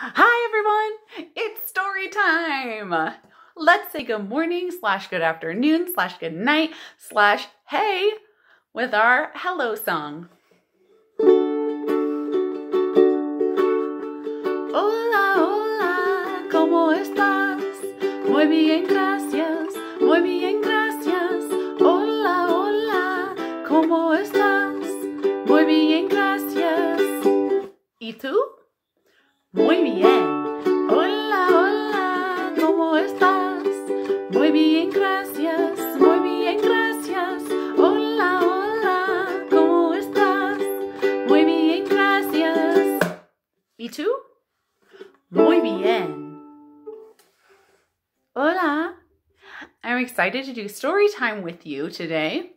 Hi everyone, it's story time. Let's say good morning slash good afternoon slash good night slash hey with our hello song. Hola, hola, ¿cómo estás? Muy bien, gracias, muy bien, gracias. Hola, hola, ¿cómo estás? Muy bien, gracias. ¿Y tú? Muy bien. Hola, hola, ¿cómo estás? Muy bien, gracias. Muy bien, gracias. Hola, hola, ¿cómo estás? Muy bien, gracias. ¿Y tú? Muy bien. Hola. I'm excited to do story time with you today.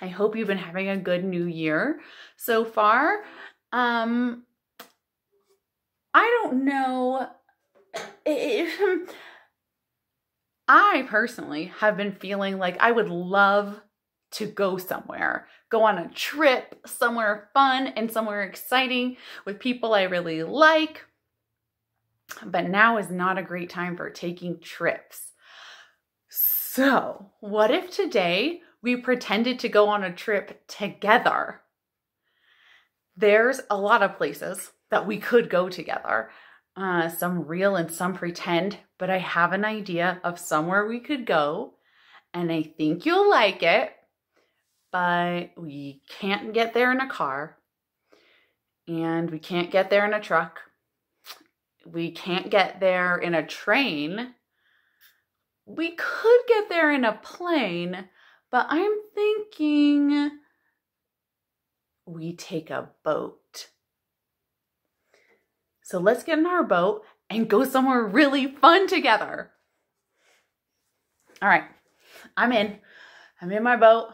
I hope you've been having a good new year so far. Um, I don't know if I personally have been feeling like I would love to go somewhere, go on a trip somewhere fun and somewhere exciting with people I really like. But now is not a great time for taking trips. So, what if today we pretended to go on a trip together? There's a lot of places that we could go together. Uh, some real and some pretend, but I have an idea of somewhere we could go, and I think you'll like it, but we can't get there in a car, and we can't get there in a truck. We can't get there in a train. We could get there in a plane, but I'm thinking we take a boat. So let's get in our boat and go somewhere really fun together. All right, I'm in. I'm in my boat.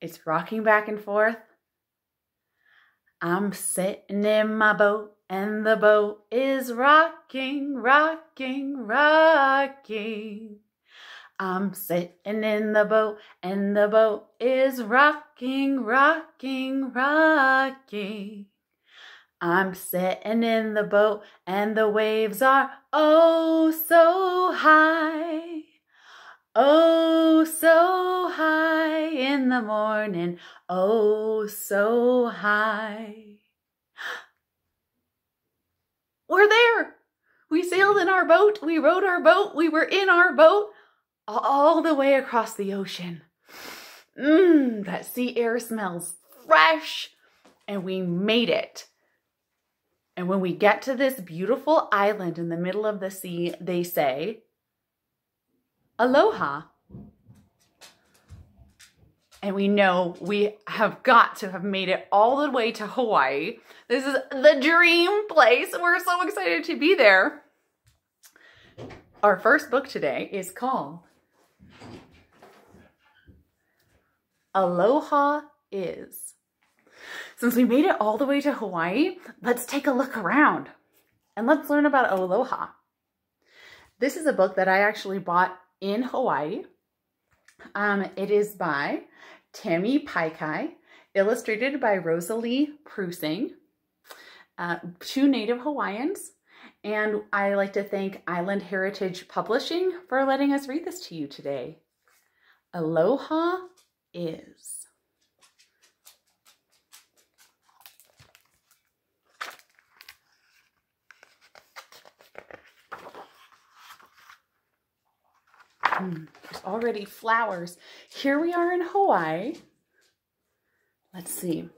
It's rocking back and forth. I'm sitting in my boat and the boat is rocking, rocking, rocking. I'm sitting in the boat and the boat is rocking, rocking, rocking. I'm sitting in the boat and the waves are oh so high. Oh, so high in the morning. Oh, so high. We're there. We sailed in our boat. We rowed our boat. We were in our boat all the way across the ocean. Mmm, that sea air smells fresh. And we made it. And when we get to this beautiful island in the middle of the sea, they say, Aloha. And we know we have got to have made it all the way to Hawaii. This is the dream place. We're so excited to be there. Our first book today is called Aloha Is. Since we made it all the way to Hawaii, let's take a look around and let's learn about Aloha. This is a book that I actually bought in Hawaii. Um, it is by Tammy Paikai, illustrated by Rosalie Prusing, uh, two native Hawaiians. And I like to thank Island Heritage Publishing for letting us read this to you today. Aloha is. Mm, there's already flowers. Here we are in Hawaii. Let's see.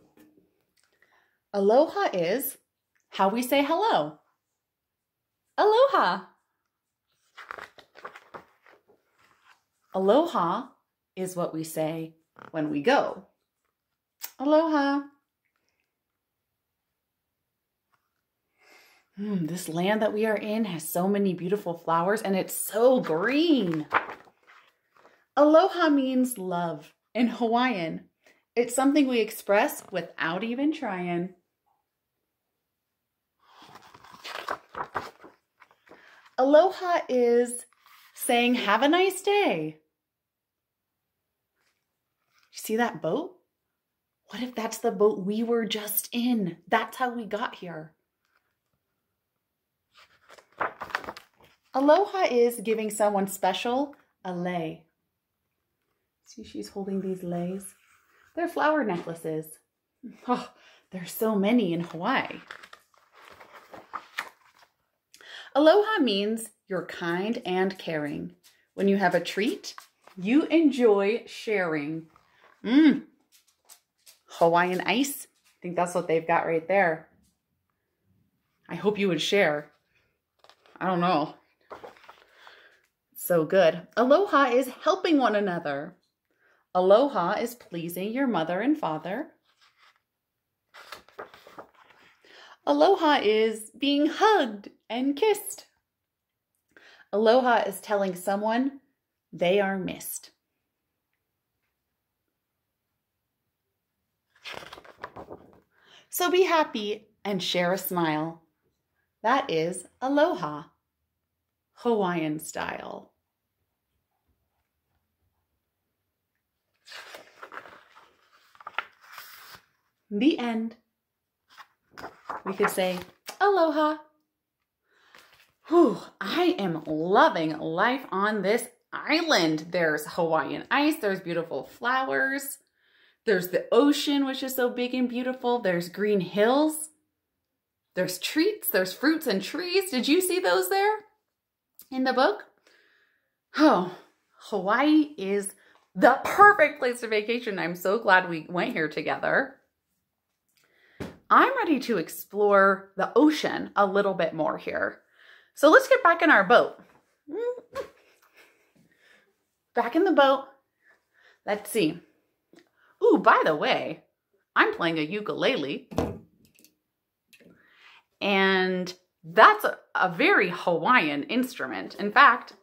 Aloha is how we say hello. Aloha. Aloha is what we say when we go. Aloha. Mm, this land that we are in has so many beautiful flowers and it's so green. Aloha means love in Hawaiian. It's something we express without even trying. Aloha is saying, have a nice day. See that boat? What if that's the boat we were just in? That's how we got here. Aloha is giving someone special a lei. See, she's holding these leis. They're flower necklaces. Oh, there's so many in Hawaii. Aloha means you're kind and caring. When you have a treat, you enjoy sharing. Mmm. Hawaiian ice. I think that's what they've got right there. I hope you would share. I don't know. So good. Aloha is helping one another. Aloha is pleasing your mother and father. Aloha is being hugged and kissed. Aloha is telling someone they are missed. So be happy and share a smile. That is aloha, Hawaiian style. The end. We could say aloha. Whew, I am loving life on this island. There's Hawaiian ice, there's beautiful flowers, there's the ocean, which is so big and beautiful, there's green hills, there's treats, there's fruits and trees. Did you see those there in the book? Oh, Hawaii is the perfect place to vacation. I'm so glad we went here together. I'm ready to explore the ocean a little bit more here. So let's get back in our boat. Back in the boat. Let's see. Ooh, by the way, I'm playing a ukulele. And that's a, a very Hawaiian instrument. In fact,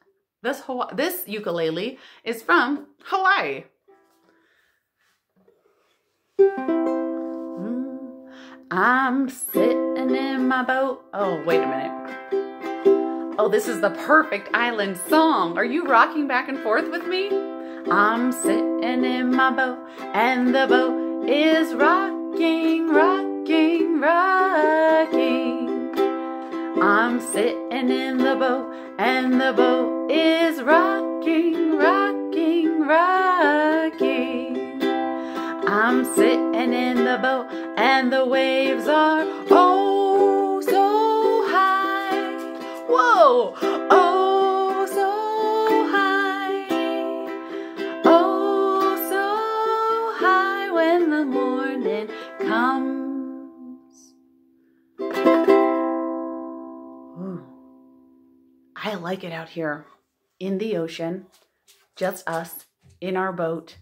this, Hawaii, this ukulele is from Hawaii. Mm, I'm sitting in my boat. Oh, wait a minute. Oh, this is the perfect island song. Are you rocking back and forth with me? I'm sitting in my boat and the boat is rocking, rocking, rocking. I'm sitting in the boat and the boat is rocking, rocking, rocking. I'm sitting in the boat and the waves are like it out here in the ocean, just us in our boat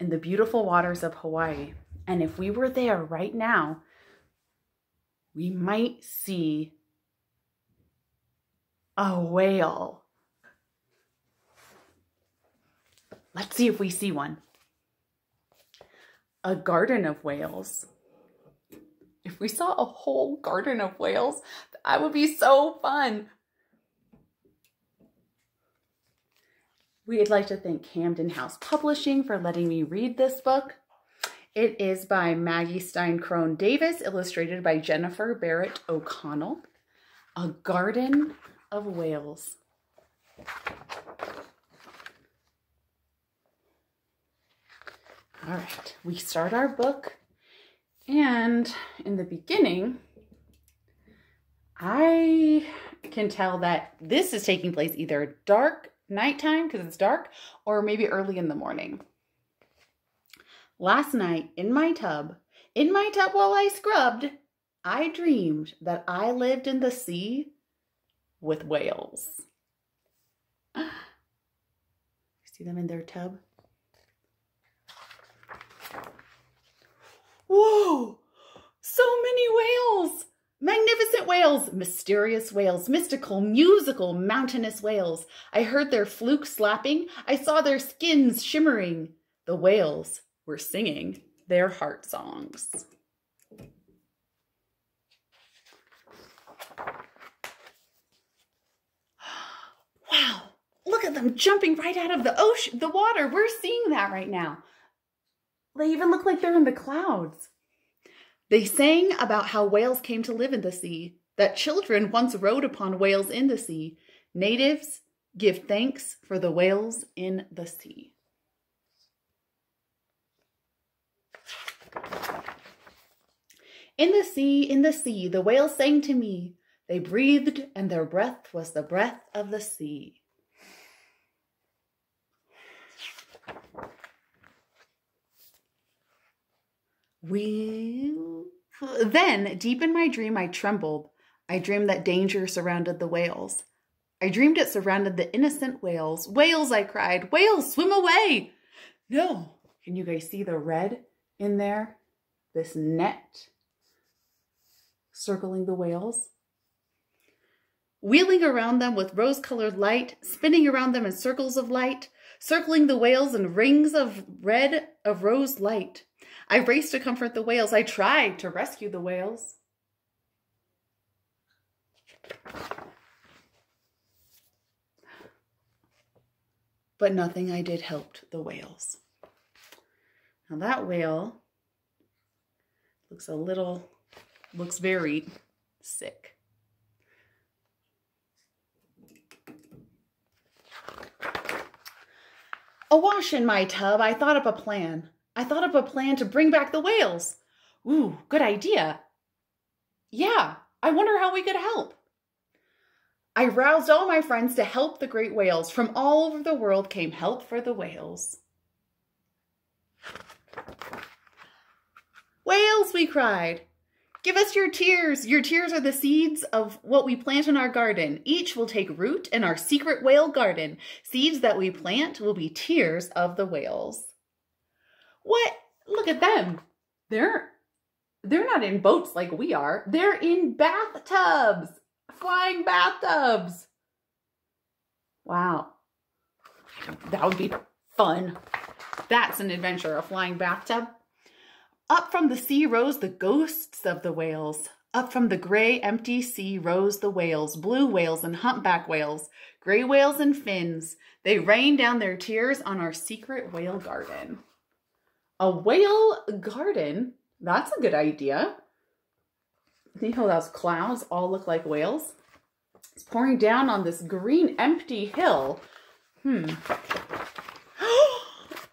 in the beautiful waters of Hawaii. And if we were there right now, we might see a whale. Let's see if we see one. A garden of whales. If we saw a whole garden of whales, that would be so fun. We'd like to thank Camden House Publishing for letting me read this book. It is by Maggie Steincrohn Davis, illustrated by Jennifer Barrett O'Connell. A Garden of Whales. All right, we start our book, and in the beginning, I can tell that this is taking place either dark nighttime because it's dark or maybe early in the morning. Last night in my tub, in my tub while I scrubbed, I dreamed that I lived in the sea with whales. See them in their tub? Whoa! So many whales! Magnificent whales, mysterious whales, mystical, musical, mountainous whales. I heard their fluke slapping. I saw their skins shimmering. The whales were singing their heart songs. Wow, look at them jumping right out of the ocean, the water. We're seeing that right now. They even look like they're in the clouds. They sang about how whales came to live in the sea, that children once rode upon whales in the sea. Natives give thanks for the whales in the sea. In the sea, in the sea, the whales sang to me. They breathed, and their breath was the breath of the sea. We then, deep in my dream, I trembled. I dreamed that danger surrounded the whales. I dreamed it surrounded the innocent whales. Whales, I cried. Whales, swim away. No. Can you guys see the red in there? This net circling the whales. Wheeling around them with rose colored light, spinning around them in circles of light, circling the whales in rings of red of rose light. I raced to comfort the whales. I tried to rescue the whales. But nothing I did helped the whales. Now that whale looks a little, looks very sick. Awash in my tub, I thought up a plan. I thought up a plan to bring back the whales. Ooh, good idea. Yeah, I wonder how we could help. I roused all my friends to help the great whales. From all over the world came help for the whales. Whales, we cried. Give us your tears. Your tears are the seeds of what we plant in our garden. Each will take root in our secret whale garden. Seeds that we plant will be tears of the whales. What? Look at them. They're they're not in boats like we are. They're in bathtubs. Flying bathtubs. Wow. That would be fun. That's an adventure, a flying bathtub. Up from the sea rose the ghosts of the whales. Up from the gray, empty sea rose the whales, blue whales and humpback whales, gray whales and fins. They rained down their tears on our secret whale garden. A whale garden? That's a good idea. See how those clouds all look like whales? It's pouring down on this green empty hill. Hmm.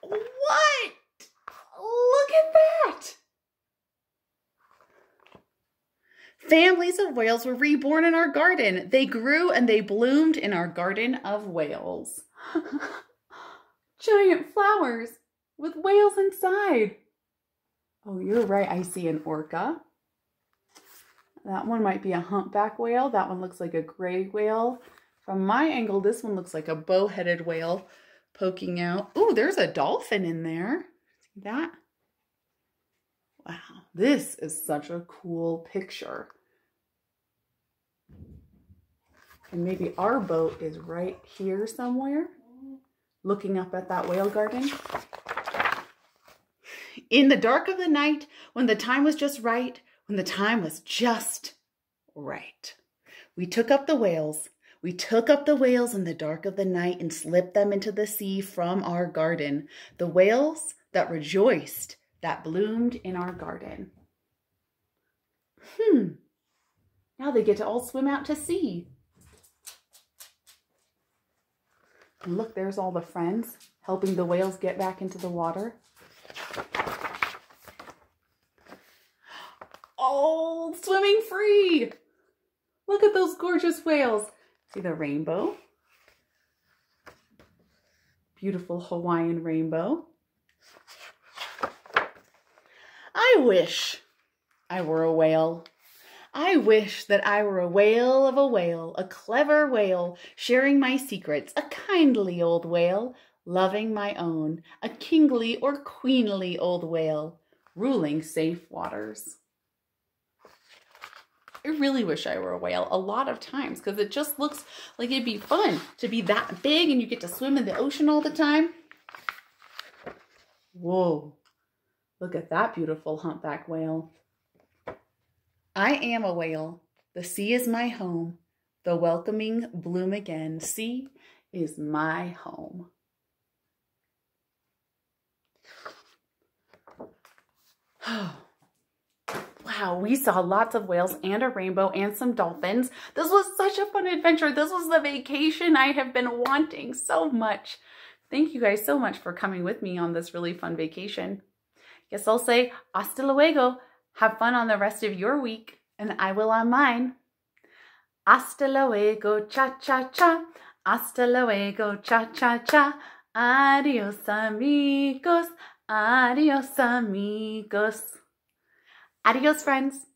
what? Look at that. Families of whales were reborn in our garden. They grew and they bloomed in our garden of whales. Giant flowers with whales inside. Oh, you're right. I see an orca. That one might be a humpback whale. That one looks like a gray whale. From my angle, this one looks like a bow-headed whale poking out. Oh, there's a dolphin in there. See that? Wow, this is such a cool picture. And maybe our boat is right here somewhere, looking up at that whale garden. In the dark of the night, when the time was just right, when the time was just right, we took up the whales. We took up the whales in the dark of the night and slipped them into the sea from our garden. The whales that rejoiced, that bloomed in our garden. Hmm. Now they get to all swim out to sea. Look, there's all the friends helping the whales get back into the water. Oh, swimming free. Look at those gorgeous whales. See the rainbow? Beautiful Hawaiian rainbow. I wish I were a whale. I wish that I were a whale of a whale, a clever whale, sharing my secrets, a kindly old whale, loving my own, a kingly or queenly old whale, ruling safe waters. I really wish I were a whale a lot of times because it just looks like it'd be fun to be that big and you get to swim in the ocean all the time. Whoa, look at that beautiful humpback whale. I am a whale. The sea is my home. The welcoming bloom again. Sea is my home. wow. wow, we saw lots of whales and a rainbow and some dolphins. This was such a fun adventure. This was the vacation I have been wanting so much. Thank you guys so much for coming with me on this really fun vacation. Guess I'll say hasta luego. Have fun on the rest of your week, and I will on mine. Hasta luego, cha cha cha. Hasta luego, cha cha cha. Adios, amigos. Adios, amigos. Adios, friends.